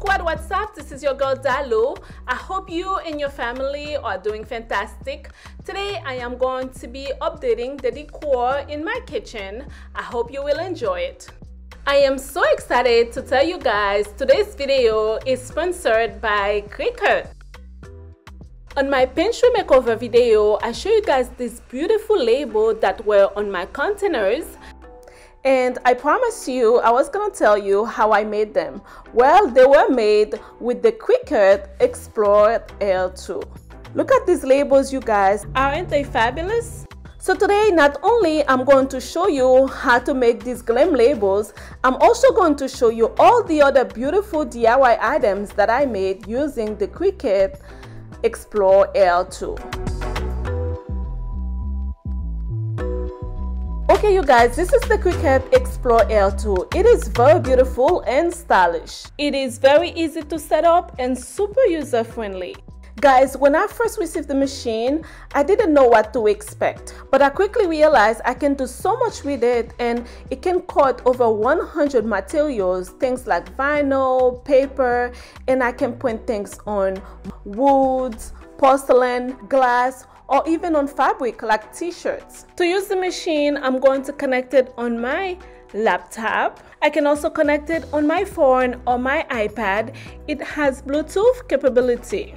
Squad, what's up? This is your girl Dalou. I hope you and your family are doing fantastic. Today I am going to be updating the decor in my kitchen. I hope you will enjoy it. I am so excited to tell you guys today's video is sponsored by Cricut. On my pantry makeover video, I show you guys this beautiful label that were on my containers and I promise you I was gonna tell you how I made them. Well, they were made with the Cricut Explore Air 2. Look at these labels you guys, aren't they fabulous? So today not only I'm going to show you how to make these glam labels, I'm also going to show you all the other beautiful DIY items that I made using the Cricut Explore Air 2. Okay you guys, this is the Cricut Explore Air 2. It is very beautiful and stylish. It is very easy to set up and super user friendly. Guys, when I first received the machine, I didn't know what to expect, but I quickly realized I can do so much with it and it can cut over 100 materials, things like vinyl, paper, and I can print things on woods, porcelain, glass, or even on fabric like t-shirts. To use the machine, I'm going to connect it on my laptop. I can also connect it on my phone or my iPad. It has Bluetooth capability.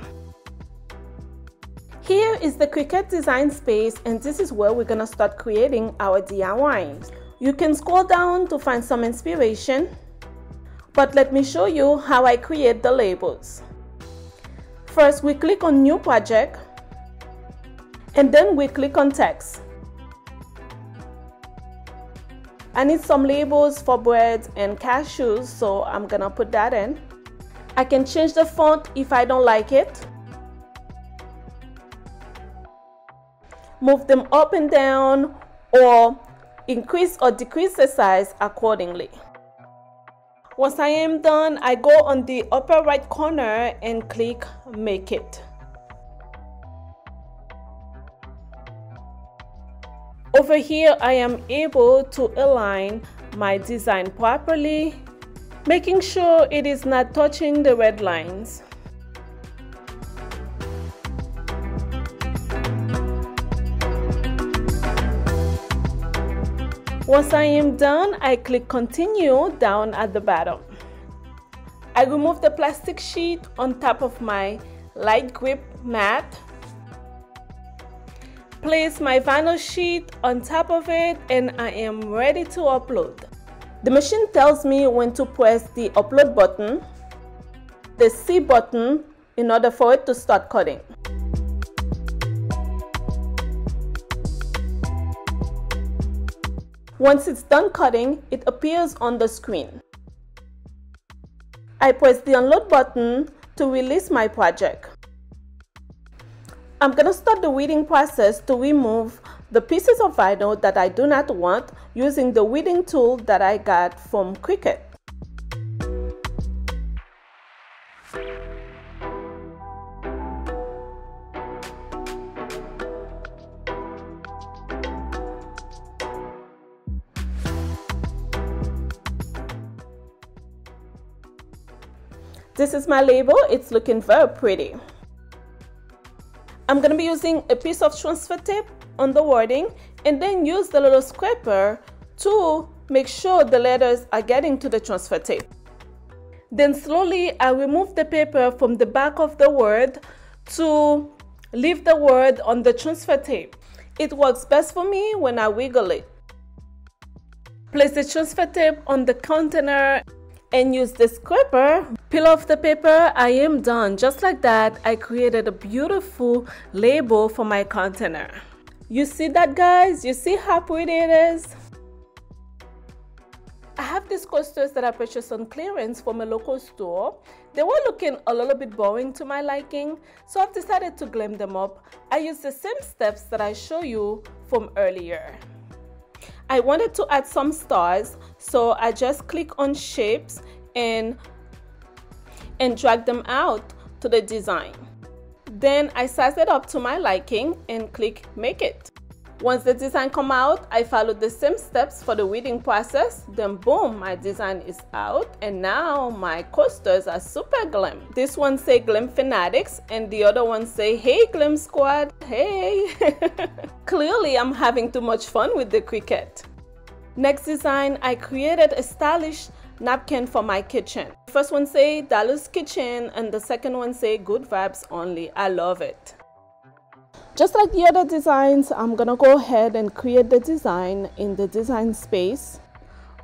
Here is the Cricut design space and this is where we're gonna start creating our DIYs. You can scroll down to find some inspiration, but let me show you how I create the labels. First, we click on new project and then we click on text. I need some labels for bread and cashews, so I'm gonna put that in. I can change the font if I don't like it. Move them up and down or increase or decrease the size accordingly. Once I am done, I go on the upper right corner and click make it. Over here, I am able to align my design properly, making sure it is not touching the red lines. Once I am done, I click continue down at the bottom. I remove the plastic sheet on top of my light grip mat place my vinyl sheet on top of it and I am ready to upload. The machine tells me when to press the upload button, the C button in order for it to start cutting. Once it's done cutting, it appears on the screen. I press the unload button to release my project. I'm going to start the weeding process to remove the pieces of vinyl that I do not want using the weeding tool that I got from Cricut. This is my label, it's looking very pretty. I'm going to be using a piece of transfer tape on the wording and then use the little scraper to make sure the letters are getting to the transfer tape. Then slowly I remove the paper from the back of the word to leave the word on the transfer tape. It works best for me when I wiggle it. Place the transfer tape on the container and use the scraper peel off the paper I am done just like that I created a beautiful label for my container you see that guys you see how pretty it is I have these coasters that I purchased on clearance from a local store. They were looking a little bit boring to my liking, so I've decided to glam them up. I used the same steps that I show you from earlier. I wanted to add some stars so I just click on shapes and and drag them out to the design then I size it up to my liking and click make it Once the design come out, I followed the same steps for the weeding process. Then boom, my design is out and now my coasters are super glam. This one say Glam Fanatics and the other one say Hey Glam Squad, hey. Clearly I'm having too much fun with the Cricut. Next design, I created a stylish napkin for my kitchen. First one say Dalou's Kitchen and the second one say Good Vibes Only. I love it. Just like the other designs, I'm gonna go ahead and create the design in the design space.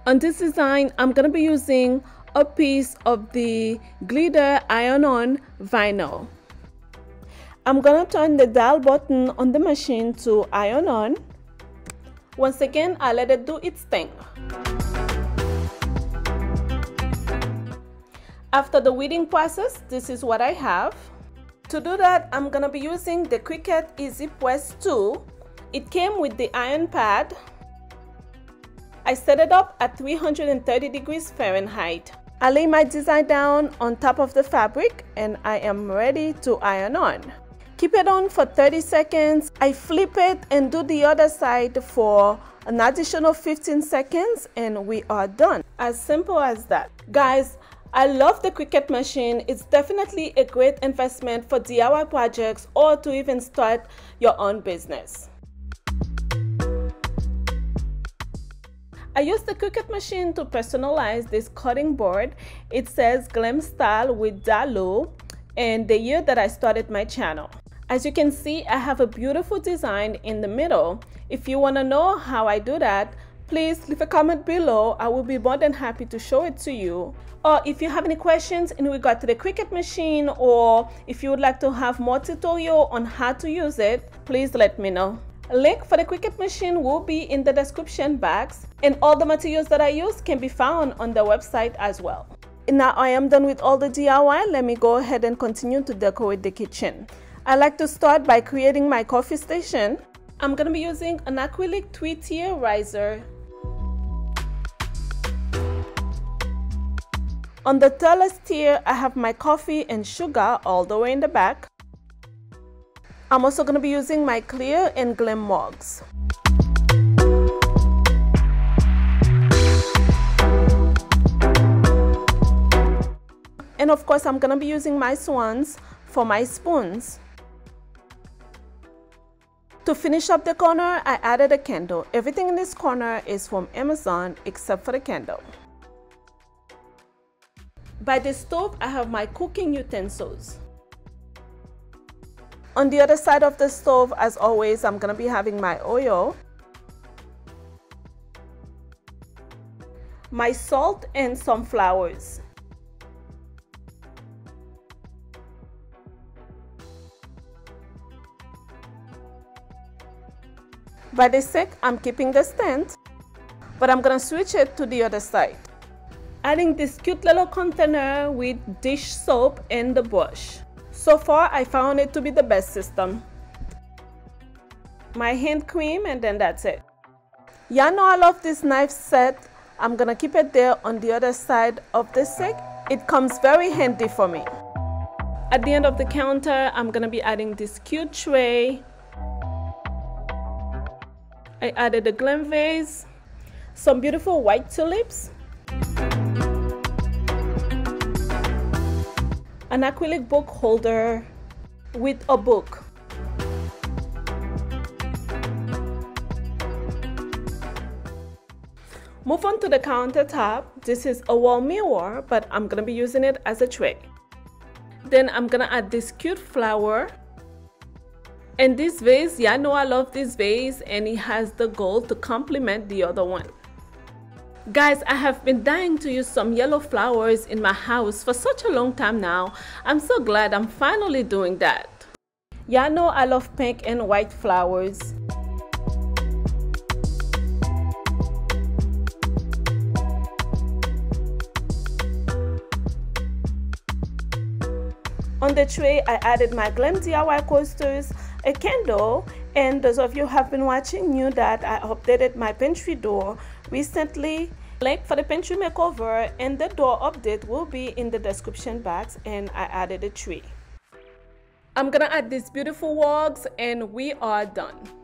On this design, I'm gonna be using a piece of the glitter iron-on vinyl. I'm gonna turn the dial button on the machine to iron on. Once again, I let it do its thing. After the weeding process, this is what I have. To do that, I'm gonna be using the Cricut Easy Press 2. It came with the iron pad. I set it up at 330 degrees Fahrenheit. I lay my design down on top of the fabric and I am ready to iron on. Keep it on for 30 seconds. I flip it and do the other side for an additional 15 seconds and we are done. As simple as that. Guys, I love the Cricut machine. It's definitely a great investment for DIY projects or to even start your own business. I used the Cricut machine to personalize this cutting board. It says Glam Style with Dalou and the year that I started my channel. As you can see, I have a beautiful design in the middle. If you want to know how I do that, please leave a comment below. I will be more than happy to show it to you. Or if you have any questions in regard to the Cricut machine or if you would like to have more tutorial on how to use it, please let me know. A link for the Cricut machine will be in the description box and all the materials that I use can be found on the website as well. Now I am done with all the DIY, let me go ahead and continue to decorate the kitchen. I like to start by creating my coffee station. I'm going to be using an acrylic three-tier riser On the tallest tier, I have my coffee and sugar all the way in the back. I'm also going to be using my clear and glam mugs. And of course, I'm going to be using my swans for my spoons. To finish up the corner, I added a candle. Everything in this corner is from Amazon except for the candle. By the stove, I have my cooking utensils. On the other side of the stove, as always, I'm gonna be having my oil, my salt and some flowers. By the sake, I'm keeping the stand, but I'm gonna switch it to the other side adding this cute little container with dish soap and the brush. So far, I found it to be the best system. My hand cream and then that's it. Y'all know I love this knife set. I'm gonna keep it there on the other side of the sink. It comes very handy for me. At the end of the counter, I'm gonna be adding this cute tray. I added a glam vase, some beautiful white tulips, an acrylic book holder with a book. Move on to the countertop. This is a wall mirror, but I'm gonna be using it as a tray. Then I'm gonna add this cute flower. And this vase, yeah, I know I love this vase and it has the gold to complement the other one. Guys, I have been dying to use some yellow flowers in my house for such a long time now. I'm so glad I'm finally doing that. Y'all know I love pink and white flowers. On the tray, I added my Glam DIY coasters, a candle, and those of you who have been watching knew that I updated my pantry door recently. Link for the pantry makeover and the door update will be in the description box and I added a tree. I'm gonna add these beautiful wogs and we are done.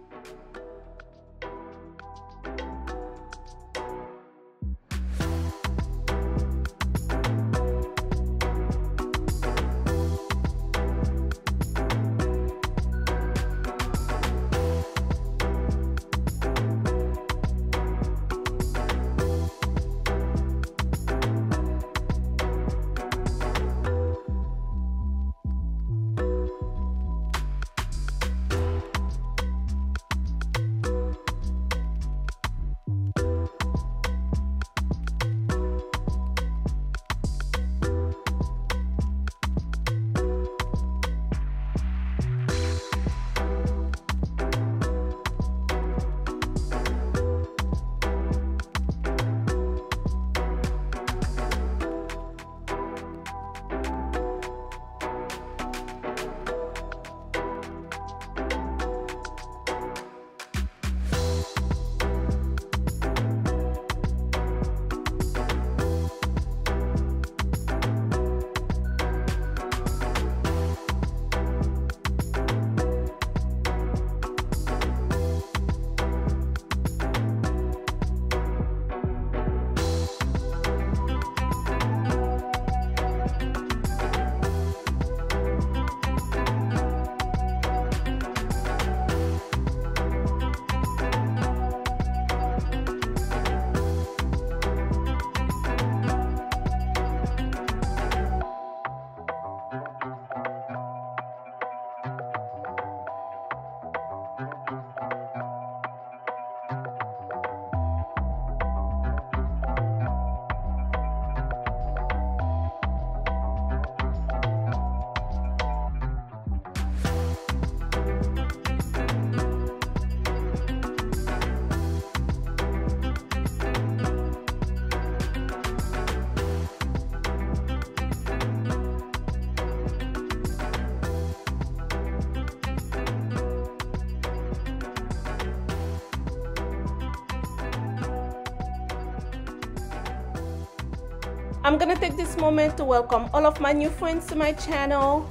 I'm gonna take this moment to welcome all of my new friends to my channel.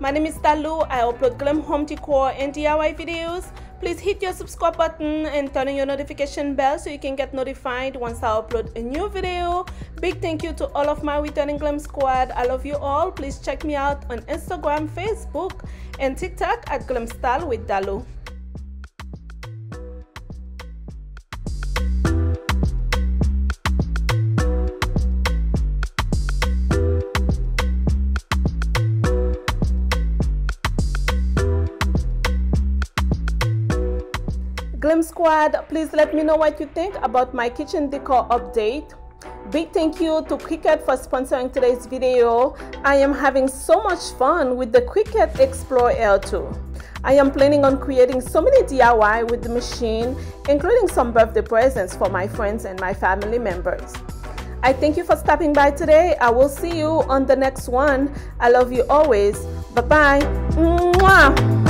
My name is Dalou. I upload glam home decor and DIY videos. Please hit your subscribe button and turn on your notification bell so you can get notified once I upload a new video. Big thank you to all of my returning glam squad. I love you all. Please check me out on Instagram, Facebook, and TikTok at Glam Style with Dalou. Please let me know what you think about my kitchen decor update. Big thank you to Cricut for sponsoring today's video. I am having so much fun with the Cricut Explore Air 2. I am planning on creating so many DIY with the machine, including some birthday presents for my friends and my family members. I thank you for stopping by today. I will see you on the next one. I love you always. Bye-bye.